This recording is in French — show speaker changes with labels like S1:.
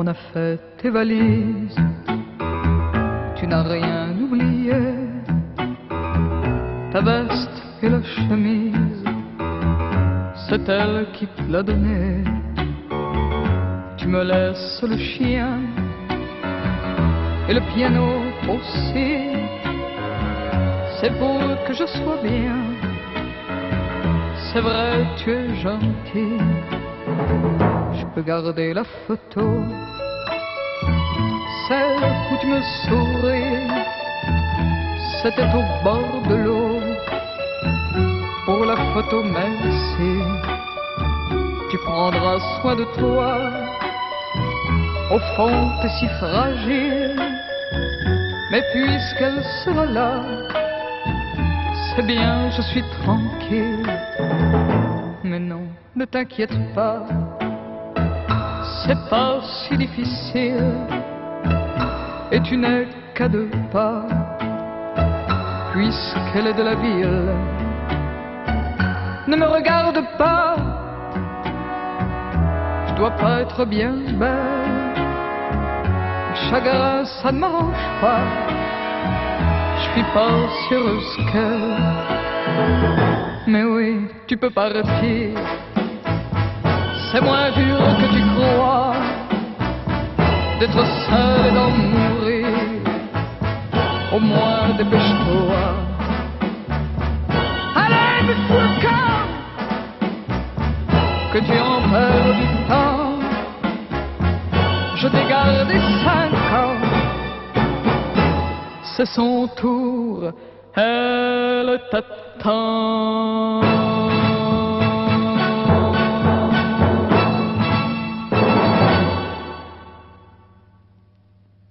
S1: On a fait tes valises, tu n'as rien oublié. Ta veste et la chemise, c'est elle qui te l'a donné. Tu me laisses le chien et le piano aussi. C'est pour que je sois bien. C'est vrai, tu es gentil. Je peux garder la photo, celle où tu me souris. C'était au bord de l'eau. Pour la photo, merci. Tu prendras soin de toi. Au fond, t'es si fragile. Mais puisqu'elle sera là, c'est bien, je suis tranquille. Mais non, ne t'inquiète pas, c'est pas si difficile. Tu n'es qu'à deux pas, puisqu'elle est de la ville. Ne me regarde pas, je dois pas être bien belle. Chagrin, ça ne m'arrange pas. Je suis pas si heureuse qu'elle. Mais oui, tu peux partir. C'est moins dur que tu crois d'être seul et d'en mourir. Au moins dépêche-toi. Allez, mais fous le camp que tu en perds du temps. Je t'ai gardé cinq ans. C'est son tour, elle t'attend.